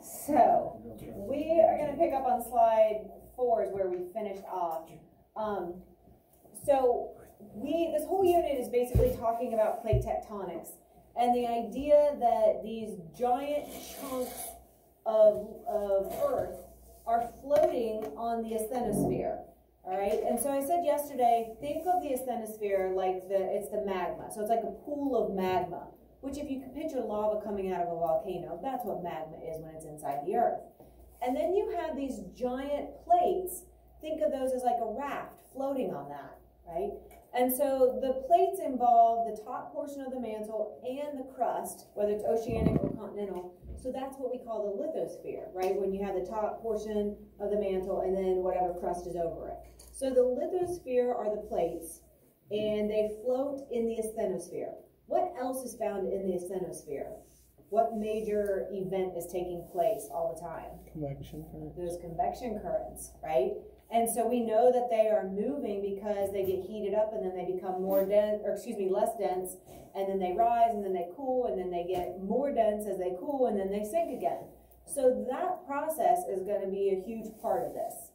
So, we are gonna pick up on slide four is where we finished off. Um, so, we, this whole unit is basically talking about plate tectonics. And the idea that these giant chunks of, of earth are floating on the asthenosphere. All right, and so I said yesterday, think of the asthenosphere like the, it's the magma. So it's like a pool of magma which if you can picture lava coming out of a volcano, that's what magma is when it's inside the earth. And then you have these giant plates. Think of those as like a raft floating on that, right? And so the plates involve the top portion of the mantle and the crust, whether it's oceanic or continental. So that's what we call the lithosphere, right? When you have the top portion of the mantle and then whatever crust is over it. So the lithosphere are the plates, and they float in the asthenosphere. What else is found in the asthenosphere? What major event is taking place all the time? Convection current. There's convection currents, right? And so we know that they are moving because they get heated up and then they become more dense, or excuse me, less dense, and then they rise and then they cool and then they get more dense as they cool and then they sink again. So that process is going to be a huge part of this.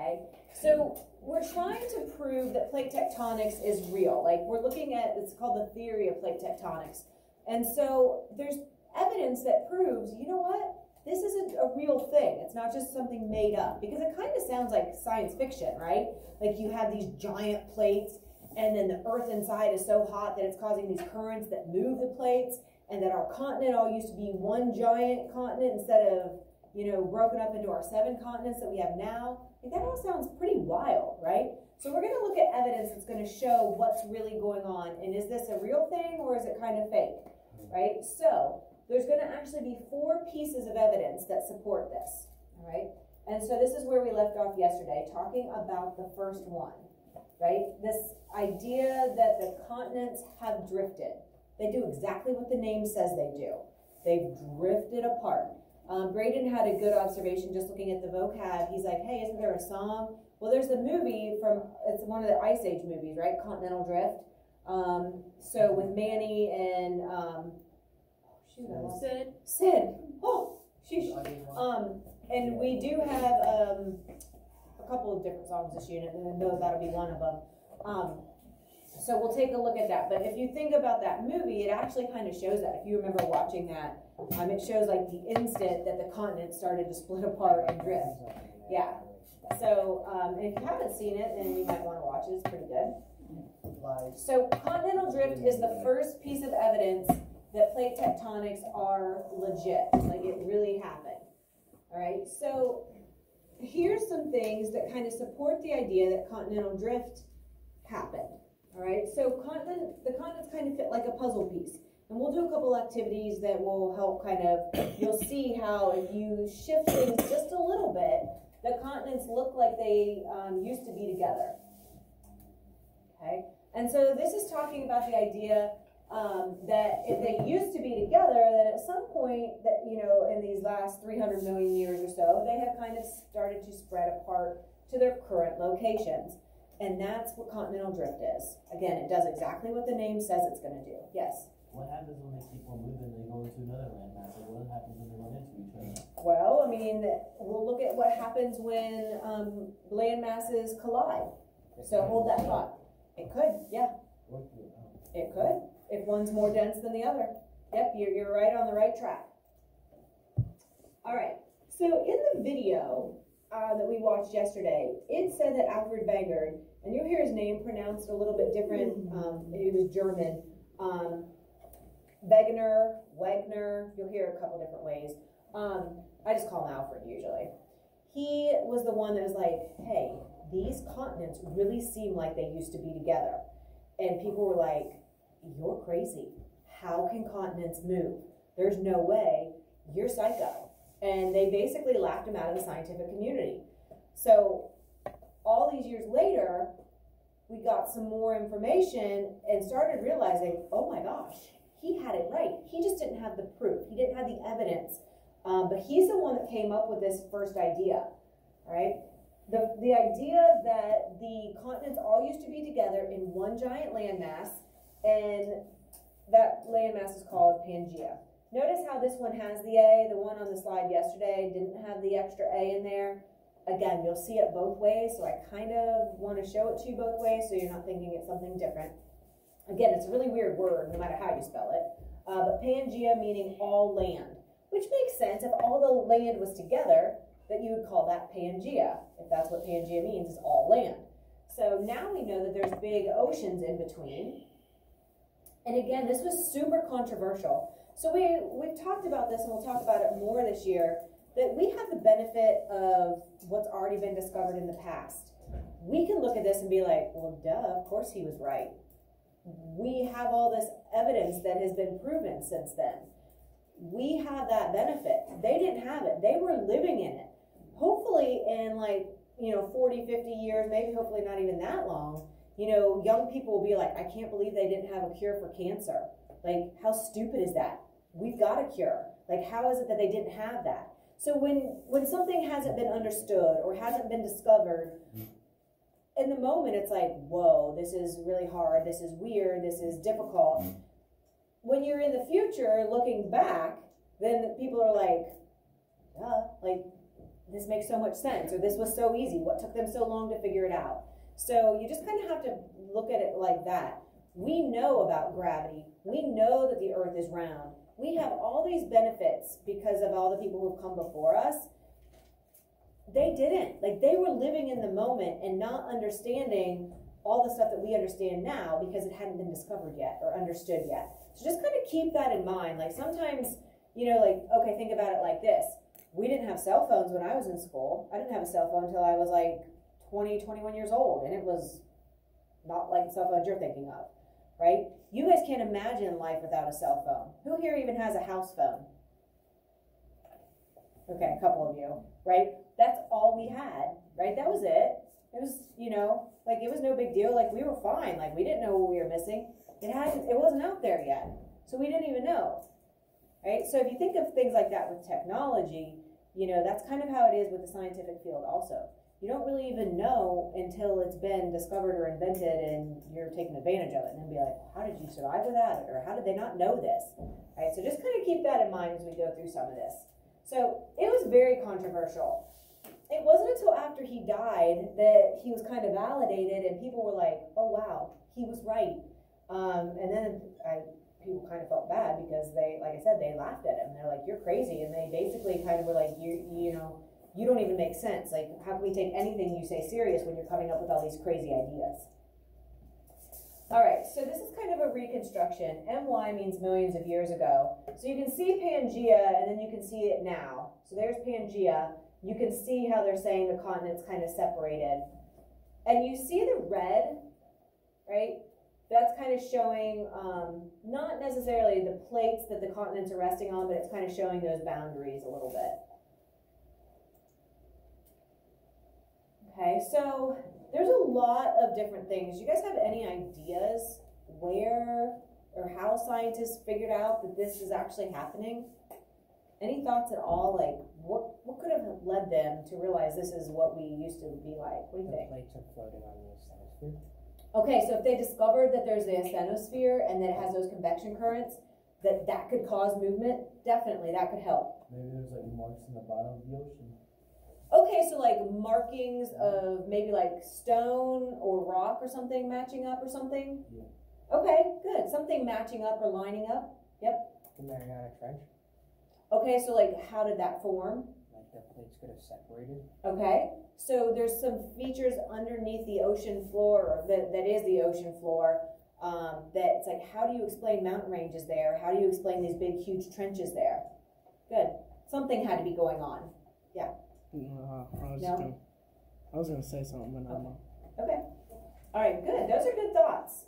Okay, so we're trying to prove that plate tectonics is real. Like we're looking at it's called the theory of plate tectonics. And so there's evidence that proves, you know what? This is a, a real thing. It's not just something made up because it kind of sounds like science fiction, right? Like you have these giant plates and then the earth inside is so hot that it's causing these currents that move the plates and that our continent all used to be one giant continent instead of, you know, broken up into our seven continents that we have now. Like that all sounds pretty wild, right? So we're going to look at evidence that's going to show what's really going on. And is this a real thing or is it kind of fake, right? So there's going to actually be four pieces of evidence that support this, all right? And so this is where we left off yesterday, talking about the first one, right? This idea that the continents have drifted. They do exactly what the name says they do. They've drifted apart. Um, Braden had a good observation just looking at the vocab. He's like, hey, isn't there a song? Well, there's a movie from, it's one of the Ice Age movies, right? Continental Drift. Um, so with Manny and, um, shoot, Sid. Sid. Oh, sheesh. Um, and we do have um, a couple of different songs this unit, and I know that'll be one of them. Um, so we'll take a look at that. But if you think about that movie, it actually kind of shows that. If you remember watching that, um, it shows like the instant that the continent started to split apart and drift. Yeah. So um, if you haven't seen it, then you might want to watch it. It's pretty good. So continental drift is the first piece of evidence that plate tectonics are legit. Like it really happened. All right. So here's some things that kind of support the idea that continental drift happened. All right. So continent, the continents kind of fit like a puzzle piece. And we'll do a couple activities that will help kind of, you'll see how if you shift things just a little bit, the continents look like they um, used to be together. Okay, and so this is talking about the idea um, that if they used to be together, that at some point that, you know, in these last 300 million years or so, they have kind of started to spread apart to their current locations. And that's what continental drift is. Again, it does exactly what the name says it's going to do. Yes? What happens when they keep on moving, they go into another landmass, or what happens when they run into each other? Well, I mean, we'll look at what happens when um, land masses collide. So hold that thought. It could, yeah. It could, if one's more dense than the other. Yep, you're, you're right on the right track. All right, so in the video uh, that we watched yesterday, it said that Alfred Wegener, and you'll hear his name pronounced a little bit different, um, he was German, um, Wegener, Wegner, you'll hear a couple different ways. Um, I just call him Alfred usually. He was the one that was like, hey, these continents really seem like they used to be together. And people were like, you're crazy. How can continents move? There's no way. You're psycho. And they basically laughed him out of the scientific community. So all these years later, we got some more information and started realizing, oh my gosh, he had it right. He just didn't have the proof. He didn't have the evidence. Um, but he's the one that came up with this first idea, right? The, the idea that the continents all used to be together in one giant landmass, and that landmass is called Pangea. Notice how this one has the A, the one on the slide yesterday didn't have the extra A in there. Again, you'll see it both ways, so I kind of want to show it to you both ways so you're not thinking it's something different. Again, it's a really weird word, no matter how you spell it. Uh, but Pangea meaning all land, which makes sense. If all the land was together, that you would call that Pangea, if that's what Pangea means, is all land. So now we know that there's big oceans in between. And again, this was super controversial. So we, we've talked about this and we'll talk about it more this year, that we have the benefit of what's already been discovered in the past. We can look at this and be like, well, duh, of course he was right. We have all this evidence that has been proven since then. We have that benefit. They didn't have it. They were living in it. Hopefully in like, you know, 40, 50 years, maybe hopefully not even that long, you know, young people will be like, I can't believe they didn't have a cure for cancer. Like, how stupid is that? We've got a cure. Like, how is it that they didn't have that? So when when something hasn't been understood or hasn't been discovered, in the moment it's like, whoa, this is really hard. This is weird. This is difficult. Mm-hmm. When you're in the future looking back, then people are like, duh, like this makes so much sense, or this was so easy. What took them so long to figure it out? So you just kind of have to look at it like that. We know about gravity. We know that the earth is round we have all these benefits because of all the people who've come before us. They didn't. Like they were living in the moment and not understanding all the stuff that we understand now because it hadn't been discovered yet or understood yet. So just kind of keep that in mind. Like sometimes, you know, like, okay, think about it like this. We didn't have cell phones when I was in school. I didn't have a cell phone until I was like 20, 21 years old. And it was not like cell phones you're thinking of right? You guys can't imagine life without a cell phone. Who here even has a house phone? Okay, a couple of you, right? That's all we had, right? That was it. It was, you know, like it was no big deal. Like we were fine. Like we didn't know what we were missing. It hadn't, it wasn't out there yet. So we didn't even know, right? So if you think of things like that with technology, you know, that's kind of how it is with the scientific field also you don't really even know until it's been discovered or invented and you're taking advantage of it and then be like, how did you survive without it? Or how did they not know this? Right? So just kind of keep that in mind as we go through some of this. So it was very controversial. It wasn't until after he died that he was kind of validated and people were like, oh wow, he was right. Um, and then I, people kind of felt bad because they, like I said, they laughed at him. They're like, you're crazy. And they basically kind of were like, you, you know, you don't even make sense. Like, how can we take anything you say serious when you're coming up with all these crazy ideas? All right, so this is kind of a reconstruction. MY means millions of years ago. So you can see Pangea, and then you can see it now. So there's Pangea. You can see how they're saying the continent's kind of separated. And you see the red, right? That's kind of showing um, not necessarily the plates that the continents are resting on, but it's kind of showing those boundaries a little bit. Okay, so there's a lot of different things. You guys have any ideas where or how scientists figured out that this is actually happening? Any thoughts at all? Like, what what could have led them to realize this is what we used to be like? What do you The think? plates are floating on the astrosphere. Okay, so if they discovered that there's a asthenosphere and that it has those convection currents, that that could cause movement, definitely that could help. Maybe there's like marks in the bottom of the ocean. Okay, so like markings of maybe like stone or rock or something matching up or something? Yeah. Okay, good. Something matching up or lining up. Yep. The Mariana Trench, Okay, so like how did that form? like the plates could have separated. Okay, so there's some features underneath the ocean floor, that, that is the ocean floor. Um, that's like, how do you explain mountain ranges there? How do you explain these big, huge trenches there? Good. Something had to be going on. No, I was No? gonna, I was gonna say something, but no. Okay. All right, good. Those are good thoughts.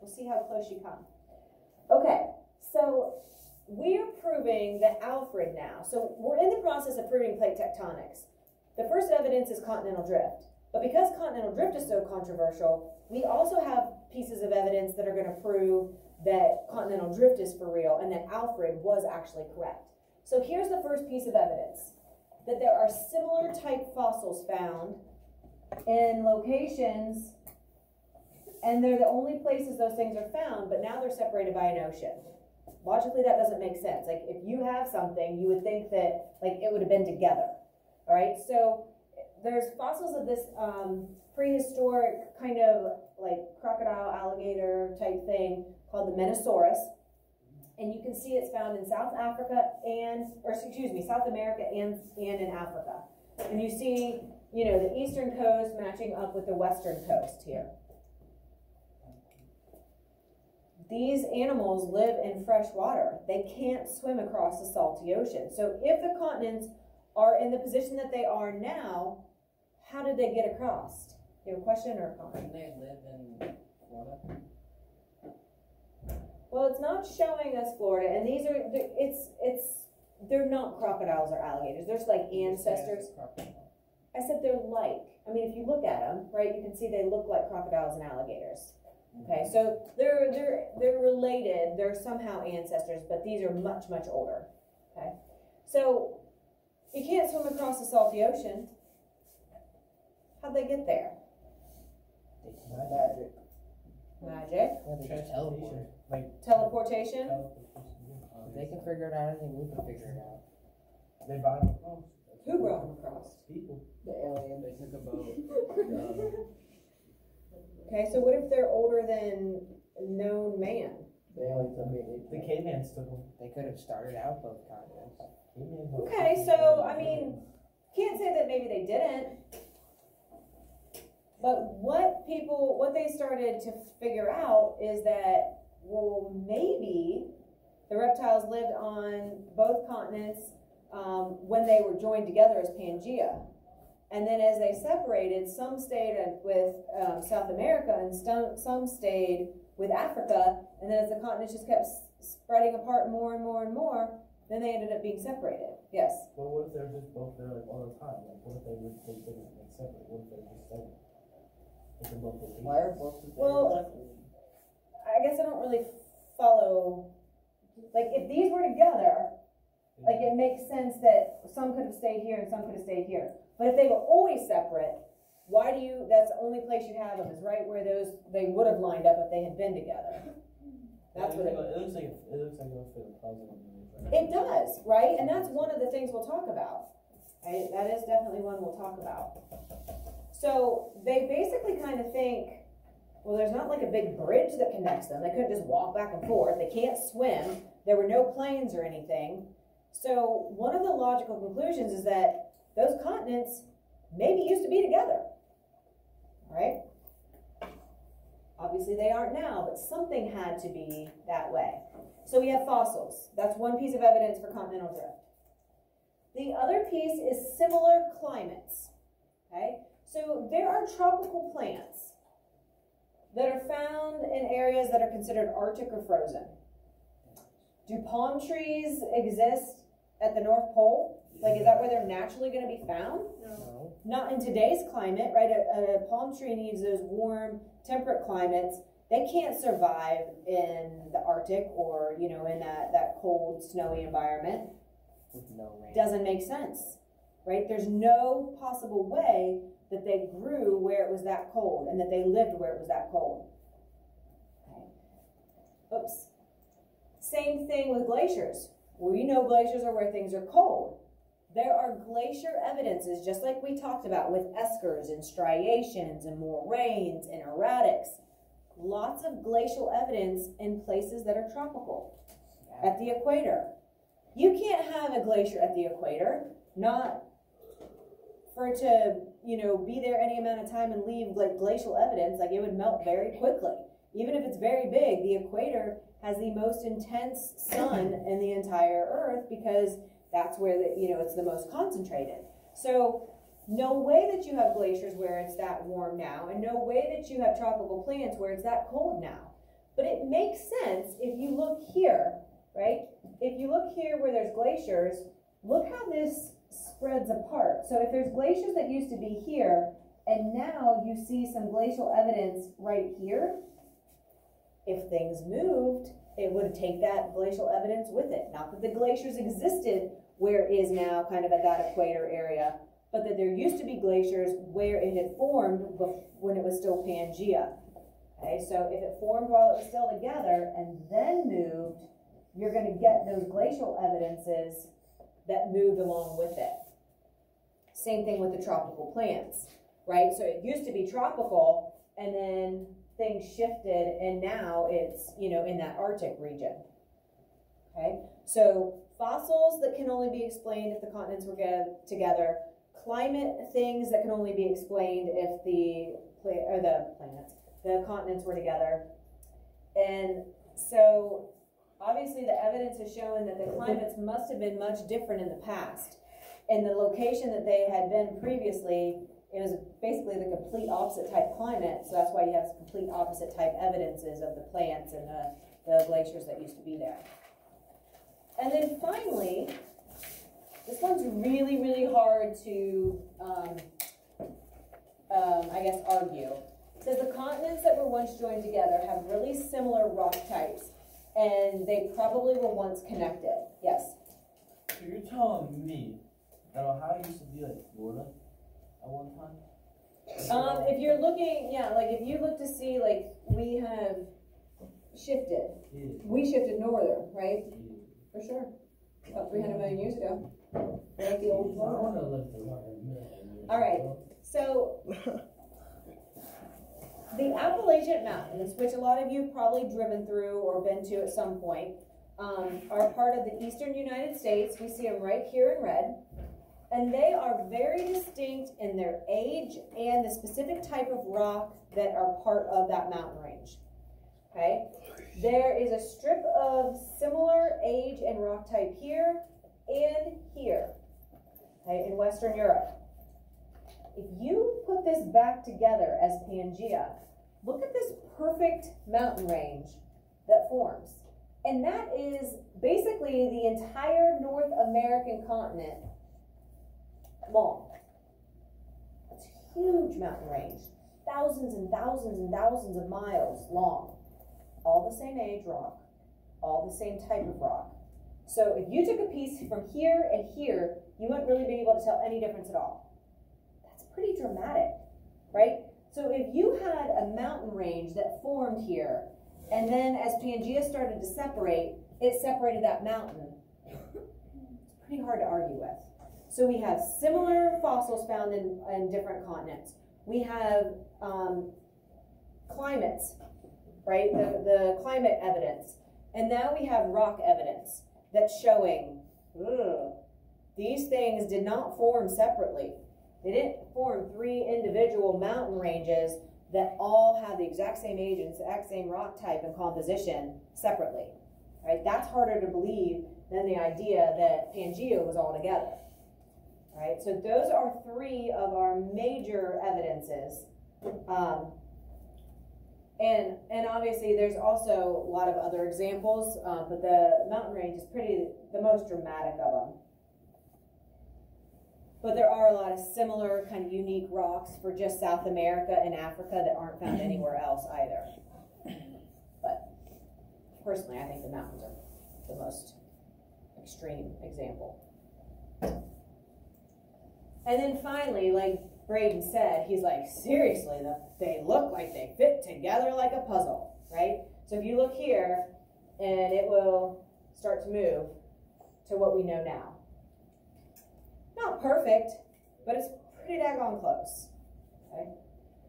We'll see how close you come. Okay, so we're proving that Alfred now, so we're in the process of proving plate tectonics. The first evidence is continental drift. But because continental drift is so controversial, we also have pieces of evidence that are going to prove that continental drift is for real and that Alfred was actually correct. So here's the first piece of evidence that there are similar type fossils found in locations, and they're the only places those things are found, but now they're separated by an ocean. logically that doesn't make sense. Like if you have something, you would think that like it would have been together. All right, so there's fossils of this um, prehistoric kind of like crocodile alligator type thing called the Mesosaurus. And you can see it's found in South Africa and, or excuse me, South America and, and in Africa. And you see, you know, the eastern coast matching up with the western coast here. These animals live in fresh water. They can't swim across the salty ocean. So if the continents are in the position that they are now, how did they get across? You have a question or a comment? Can they live in Florida? Well, it's not showing us Florida, and these are, they're- it's, it's, they're not crocodiles or alligators. There's like ancestors. I said they're like. I mean, if you look at them, right, you can see they look like crocodiles and alligators. Okay, so they're they're they're related. They're somehow ancestors, but these are much much older. Okay, so you can't swim across the salty ocean. How'd they get there? Magic. Magic, Yeah, they just teleport. Like. teleportation. If they can figure it out, I think we can figure it out. They brought them across. Who brought them across? People. The alien, they took a boat. Okay, so what if they're older than known man? The alien took it. The cavemans took them. They could have started out both continents. Okay, so I mean, can't say that maybe they didn't. But what people, what they started to figure out is that, well, maybe the reptiles lived on both continents um, when they were joined together as Pangea. And then as they separated, some stayed with um, South America and some, stayed with Africa. And then as the continents just kept spreading apart more and more and more, then they ended up being separated. Yes. But what if they're just both there like all the time? Like, what if they they didn't separate? What if they're just separate? They can both be. Why are both of them? Well, I guess I don't really follow. Like, if these were together, like it makes sense that some could have stayed here and some could have stayed here. But if they were always separate, why do you? That's the only place you have them is right where those they would have lined up if they had been together. That's what it. It looks like, it looks like it fit a puzzle. It does, right? And that's one of the things we'll talk about. Right? That is definitely one we'll talk about. So they basically kind of think, well, there's not like a big bridge that connects them. They couldn't just walk back and forth. They can't swim. There were no planes or anything. So one of the logical conclusions is that those continents maybe used to be together. All right? Obviously they aren't now, but something had to be that way. So we have fossils. That's one piece of evidence for continental drift. The other piece is similar climates. Okay? So there are tropical plants that are found in areas that are considered arctic or frozen. Do palm trees exist at the North Pole? Like, is that where they're naturally going to be found? No. Not in today's climate, right? A, a palm tree needs those warm, temperate climates. They can't survive in the Arctic or, you know, in that, that cold, snowy environment. With no rain. Doesn't make sense, right? There's no possible way that they grew where it was that cold and that they lived where it was that cold. Okay. Oops. Same thing with glaciers. We know glaciers are where things are cold. There are glacier evidences, just like we talked about with eskers and striations and moraines and erratics. Lots of glacial evidence in places that are tropical at the equator. You can't have a glacier at the equator, not for it to, you know, be there any amount of time and leave like glacial evidence, like it would melt very quickly. Even if it's very big, the equator has the most intense sun in the entire earth because that's where the, you know, it's the most concentrated. So no way that you have glaciers where it's that warm now, and no way that you have tropical plants where it's that cold now. But it makes sense if you look here, right? If you look here where there's glaciers, look how this spreads apart. So if there's glaciers that used to be here, and now you see some glacial evidence right here, if things moved, it would take that glacial evidence with it. Not that the glaciers existed where it is now, kind of at that equator area, but that there used to be glaciers where it had formed when it was still Pangea. Okay, so if it formed while it was still together and then moved, you're gonna get those glacial evidences that moved along with it. Same thing with the tropical plants, right? So it used to be tropical and then things shifted and now it's, you know, in that Arctic region. Okay, so fossils that can only be explained if the continents were get together, climate things that can only be explained if the pla- or the planets, the continents were together. And so obviously the evidence has shown that the climates must have been much different in the past. And the location that they had been previously, it was basically the complete opposite type climate. So that's why you have complete opposite type evidences of the plants and the, the glaciers that used to be there. And then finally, this one's really, really hard to, um, um, I guess, argue. It says the continents that were once joined together have really similar rock types, and they probably were once connected. Yes. So you're telling me that Ohio used to be like Florida at one time? Um, if you're looking, yeah, like if you look to see, like we have shifted. Yeah, We shifted northern, right? yeah. For sure. About 300 million years ago. Like the old Florida. wanna live through hundred million years. All right. So, the Appalachian Mountains, which a lot of you have probably driven through or been to at some point, um, are part of the eastern United States. We see them right here in red. And they are very distinct in their age and the specific type of rock that are part of that mountain range. Okay? There is a strip of similar age and rock type here and here, okay, in Western Europe. If you put this back together as Pangea, look at this perfect mountain range that forms. And that is basically the entire North American continent long. It's a huge mountain range, thousands and thousands and thousands of miles long. All the same age rock, all the same type of rock. So if you took a piece from here and here, you wouldn't really be able to tell any difference at all that's pretty dramatic, right? So if you had a mountain range that formed here, and then as Pangea started to separate, it separated that mountain. It's pretty hard to argue with. So we have similar fossils found in, in different continents. We have um, climates, right? The, the climate evidence. And now we have rock evidence that's showing these things did not form separately. They didn't form three individual mountain ranges that all have the exact same age and exact same rock type and composition separately. Right? That's harder to believe than the idea that Pangea was all together. Right? So those are three of our major evidences. Um, and and obviously there's also a lot of other examples, uh, but the mountain range is pretty the most dramatic of them. But there are a lot of similar kind of unique rocks for just South America and Africa that aren't found anywhere else either. But personally, I think the mountains are the most extreme example. And then finally, like Braden said, he's like, seriously, the, they look like they fit together like a puzzle, right? So if you look here, and it will start to move to what we know now. Not perfect, but it's pretty daggone close. Okay?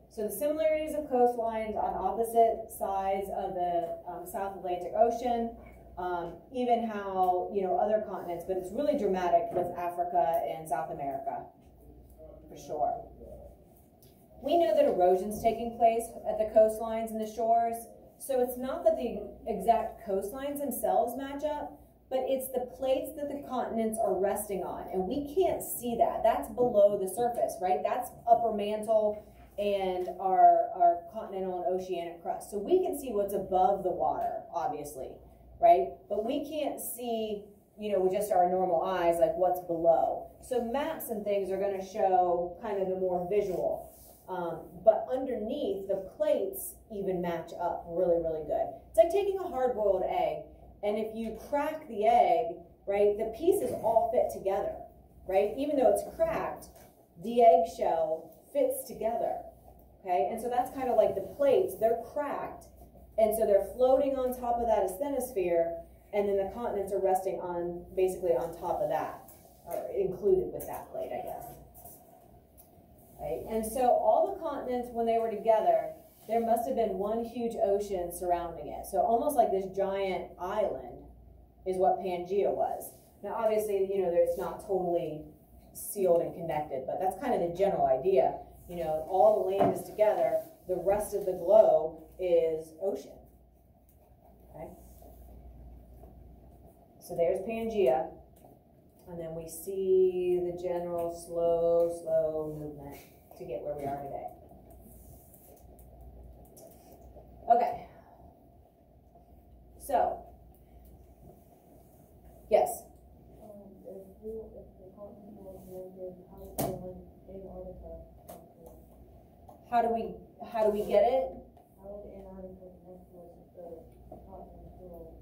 So the similarities of coastlines on opposite sides of the um, South Atlantic Ocean, um, even how, you know, other continents, but it's really dramatic with Africa and South America, for sure. We know that erosion's taking place at the coastlines and the shores, so it's not that the exact coastlines themselves match up, but it's the plates that the continents are resting on, and we can't see that. That's below the surface, right? That's upper mantle and our, our continental and oceanic crust. So we can see what's above the water, obviously, right? But we can't see, you know, with just our normal eyes, like what's below. So maps and things are going to show kind of the more visual. Um, but underneath, the plates even match up really, really good. It's like taking a hard boiled egg, and if you crack the egg, right, the pieces all fit together, right? Even though it's cracked, the eggshell fits together, okay? And so that's kind of like the plates, they're cracked, and so they're floating on top of that asthenosphere, and then the continents are resting on, basically on top of that, or included with that plate, I guess. Right, and so all the continents, when they were together, there must have been one huge ocean surrounding it. So almost like this giant island is what Pangea was. Now, obviously, you know, it's not totally sealed and connected, but that's kind of the general idea. You know, all the land is together, the rest of the globe is ocean. Okay? So there's Pangea, and then we see the general slow, slow movement to get where we are today. Okay. So, yes. How do we how do we get it? how would Antarctica connect with the continent world?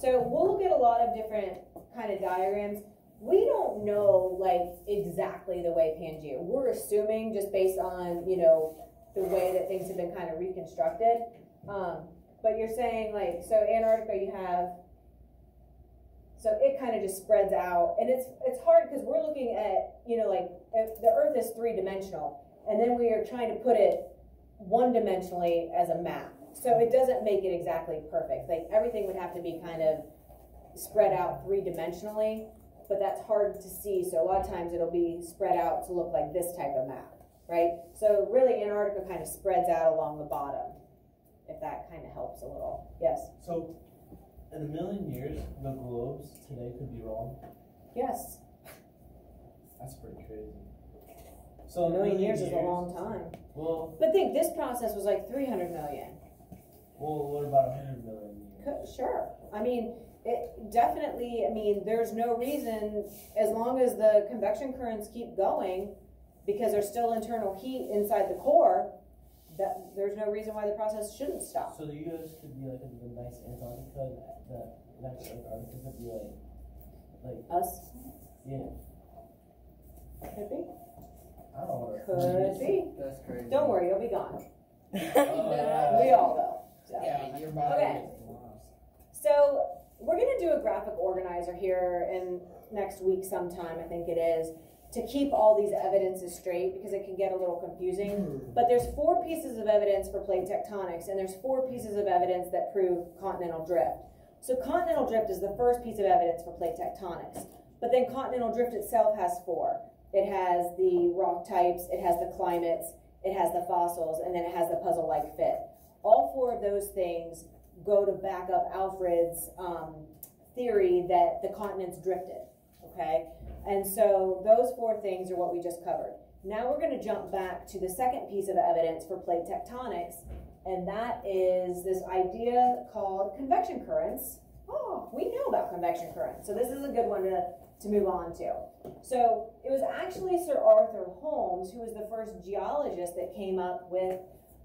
So we'll look at a lot of different kind of diagrams. We don't know like exactly the way Pangea. We're assuming just based on you know the way that things have been kind of reconstructed. Um, but you're saying like so Antarctica you have so it kind of just spreads out and it's it's hard because we're looking at you know like the earth is three dimensional and then we are trying to put it one dimensionally as a map so it doesn't make it exactly perfect. Like everything would have to be kind of spread out three dimensionally but that's hard to see. So a lot of times it'll be spread out to look like this type of map right? So really antarctica kind of spreads out along the bottom if that kind of helps a little. Yes? So, in a million years, the globes today could be wrong. yes. That's pretty crazy. So a million years is a long time. Well, but think this process was like 300 million well, what about a hundred million years? Sure. I mean, it definitely, I mean, there's no reason, as long as the convection currents keep going, because there's still internal heat inside the core, that, there's no reason why the process shouldn't stop. So the U.S. could be like a, the nice Antarctica, and the next Antarctica could be like, like Us, yeah. could be, I don't know. could be. That's crazy. Don't worry, you'll be gone. Oh, We all will. So. Yeah, your body. Okay. So we're gonna do a graphic organizer here in next week sometime, I think it is, to keep all these evidences straight because it can get a little confusing. Hmm. But there's four pieces of evidence for plate tectonics, and there's four pieces of evidence that prove continental drift. So continental drift is the first piece of evidence for plate tectonics. But then continental drift itself has four. It has the rock types, it has the climates, it has the fossils, and then it has the puzzle-like fit. All four of those things go to back up Alfred's um, theory that the continents drifted. Okay, and so those four things are what we just covered. Now we're going to jump back to the second piece of evidence for plate tectonics, and that is this idea called convection currents. Oh, we know about convection currents, so this is a good one to, to move on to. So it was actually Sir Arthur Holmes who was the first geologist that came up with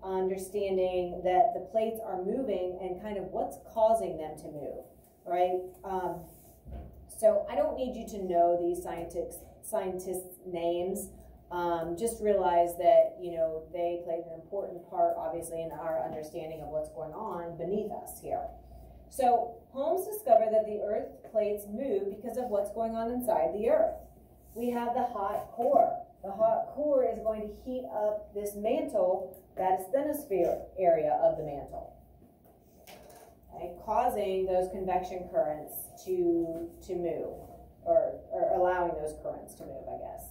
understanding that the plates are moving and kind of what's causing them to move, right? Um, so I don't need you to know these scientists scientists' names. Um, just realize that you know they played an important part, obviously, in our understanding of what's going on beneath us here. So Holmes discovered that the Earth plates move because of what's going on inside the Earth. We have the hot core. The hot core is going to heat up this mantle, asthenosphere area of the mantle, okay, causing those convection currents to to move, or, or allowing those currents to move, I guess.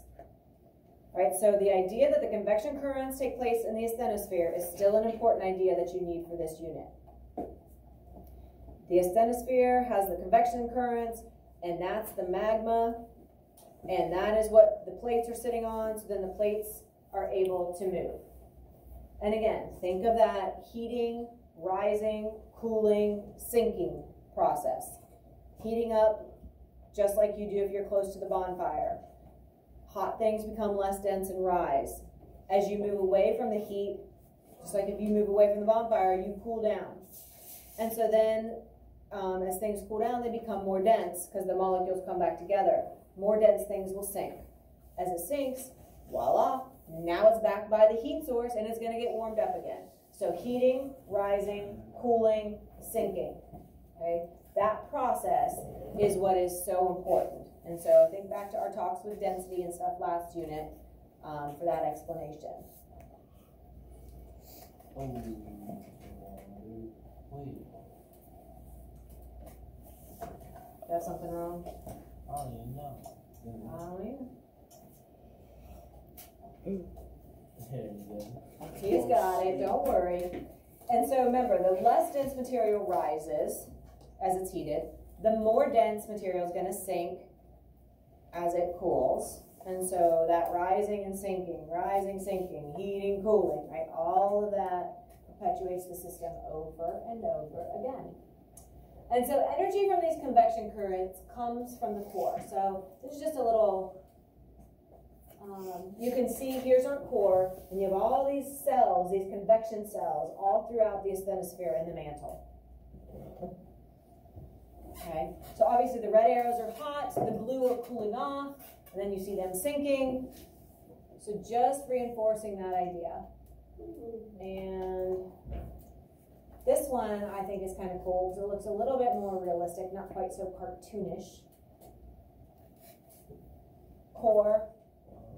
Right, so the idea that the convection currents take place in the asthenosphere is still an important idea that you need for this unit. The asthenosphere has the convection currents, and that's the magma, and that is what the plates are sitting on, so then the plates are able to move. And again, think of that heating, rising, cooling, sinking process. Heating up just like you do if you're close to the bonfire. Hot things become less dense and rise. As you move away from the heat, just like if you move away from the bonfire, you cool down. And so then, um, as things cool down, they become more dense because the molecules come back together. More dense things will sink. As it sinks, voila, now it's back by the heat source and it's going to get warmed up again. So heating, rising, cooling, sinking. Okay, that process is what is so important. And so think back to our talks with density and stuff last unit um, for that explanation. Got something wrong? I don't even know. I don't either. He's got it, don't worry. And so remember, the less dense material rises as it's heated, the more dense material is going to sink as it cools. And so that rising and sinking, rising, sinking, heating, cooling, right? All of that perpetuates the system over and over again. And so energy from these convection currents comes from the core. So this is just a little um, you can see here's our core, and you have all these cells, these convection cells, all throughout the asthenosphere and the mantle. Okay, so obviously the red arrows are hot, the blue are cooling off, and then you see them sinking. So just reinforcing that idea. And this one I think is kind of cool because it looks a little bit more realistic, not quite so cartoonish. Core,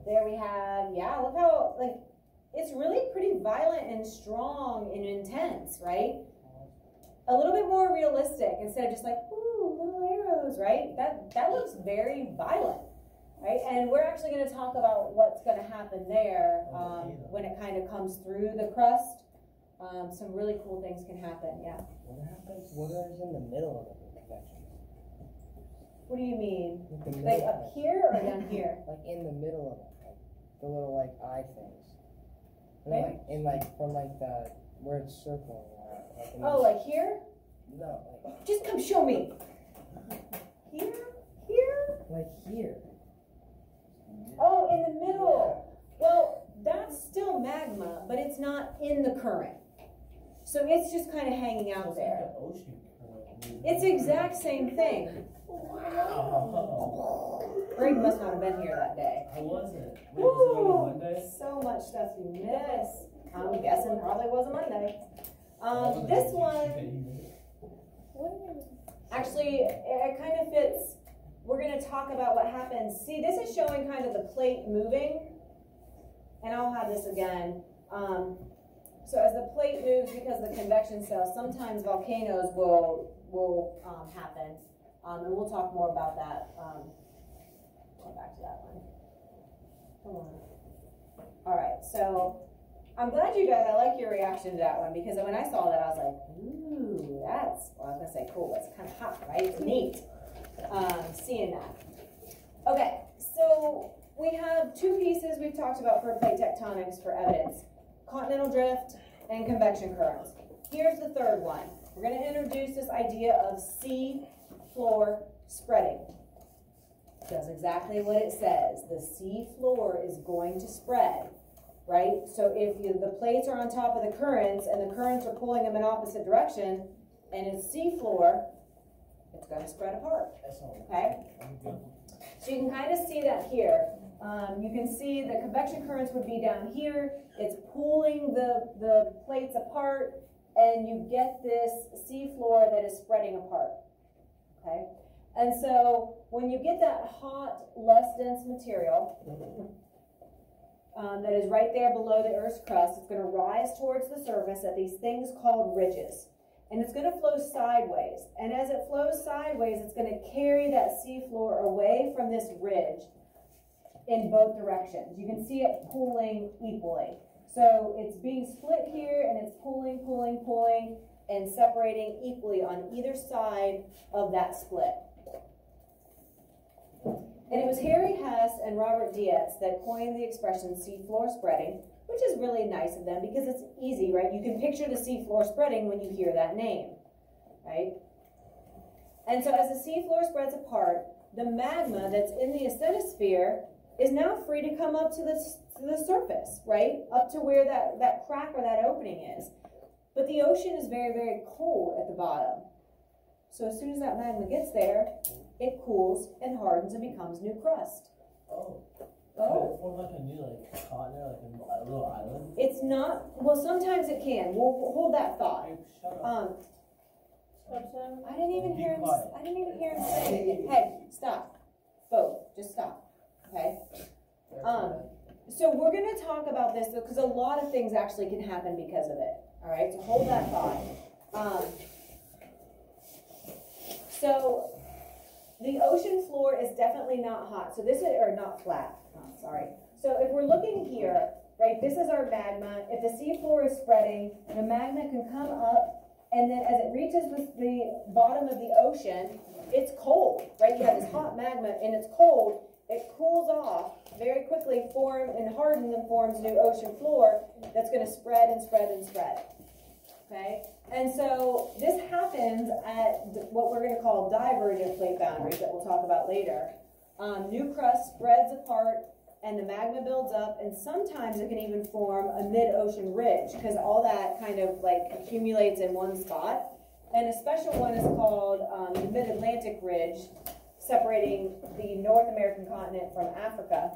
there we have, yeah, look how, like, it's really pretty violent and strong and intense, right? A little bit more realistic instead of just like, ooh, little arrows, right? That, that looks very violent, right? And we're actually going to talk about what's going to happen there um, when it kind of comes through the crust. Um, some really cool things can happen, yeah. What happens? What is in the middle of the convection? What do you mean? Like, the Like middle, up here or down here? like in the middle of it, the little like eye things. And Okay. like in like from like the where it's circling. around, Like Oh, the, like here? no, like Just come show me. Here? Here? like here. Oh, in the middle. Well, that's still magma, but it's not in the current. So it's just kind of hanging out It's there. like an ocean. It's the exact same thing. Wow. Greg must not have been here that day. I wasn't. Wait, was only Monday? So much stuff you missed. I'm guessing probably was a Monday. Um, this one, actually, it, kind of fits. We're going to talk about what happens. See, this is showing kind of the plate moving. And I'll have this again. Um, so as the plate moves because of the convection cells, sometimes volcanoes will will um, happen. Um, and we'll talk more about that. Um, back to that one. Come on. All right, so I'm glad you guys, I like your reaction to that one because when I saw that, I was like, ooh, that's, well, I was gonna say cool, it's kind of hot, right? It's neat, um, seeing that. Okay, so we have two pieces we've talked about for plate tectonics for evidence. Continental drift and convection currents. Here's the third one. We're gonna introduce this idea of sea floor spreading. Does exactly what it says. The sea floor is going to spread right? So if you, the plates are on top of the currents and the currents are pulling them in opposite direction and it's sea floor, it's going to spread apart, okay? So you can kind of see that here. Um, you can see the convection currents would be down here. It's pulling the, the plates apart and you get this seafloor that is spreading apart, okay? And so when you get that hot, less dense material, um, that is right there below the Earth's crust. It's going to rise towards the surface at these things called ridges. And it's going to flow sideways. And as it flows sideways, it's going to carry that seafloor away from this ridge in both directions. You can see it pulling equally. So it's being split here and it's pulling, pulling, pulling, and separating equally on either side of that split. And it was Harry Hess and Robert Dietz that coined the expression seafloor spreading, which is really nice of them because it's easy, right? You can picture the seafloor spreading when you hear that name, right? And so as the seafloor spreads apart, the magma that's in the asthenosphere is now free to come up to the, to the surface, right? Up to where that, that crack or that opening is. But the ocean is very, very cold at the bottom. So as soon as that magma gets there, it cools and hardens and becomes new crust. Oh. Oh. Could it form like a new like continent, like a, a little island? It's not, well, sometimes it can. We'll, we'll hold that thought. Hey, shut up. Um, Upset? I didn't even hear him. I didn't even hear him say anything. Hey, stop. Both, just stop, okay? Um, so we're gonna talk about this, because a lot of things actually can happen because of it, all right? So hold that thought. Um, so the ocean floor is definitely not hot. So this is, or not flat, oh, sorry. So if we're looking here, right, this is our magma. If the sea floor is spreading, the magma can come up and then as it reaches the, the bottom of the ocean, it's cold, right? You have this hot magma and it's cold. It cools off very quickly, form and hardens and forms new ocean floor that's going to spread and spread and spread. Okay, and so this happens at what we're going to call divergent plate boundaries that we'll talk about later. Um, new crust spreads apart and the magma builds up, and sometimes it can even form a mid-ocean ridge because all that kind of like accumulates in one spot. And a special one is called um, the Mid-Atlantic Ridge, separating the North American continent from Africa.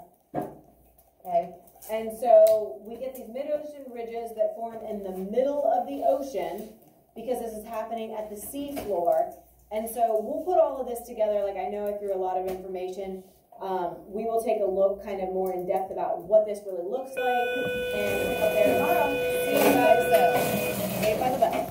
Okay, and so we get these mid-ocean ridges that form in the middle of the ocean because this is happening at the sea floor. And so we'll put all of this together. Like I know I threw a lot of information. Um, we will take a look kind of more in depth about what this really looks like. And up there tomorrow. See you guys. Saved by the bell.